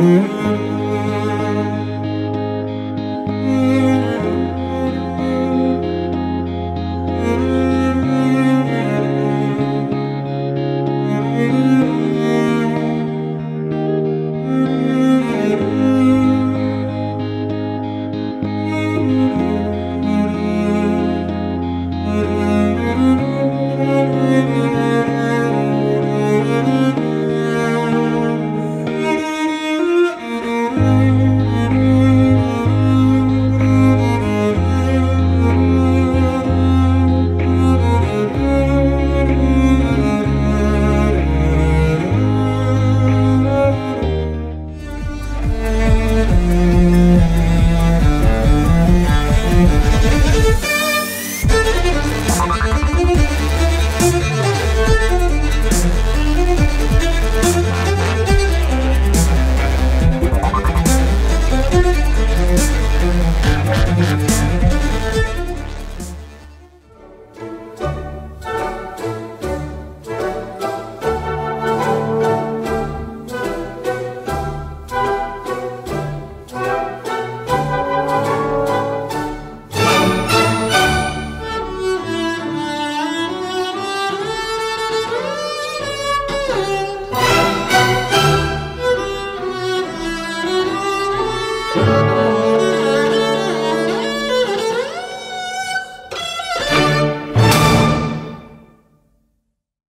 Música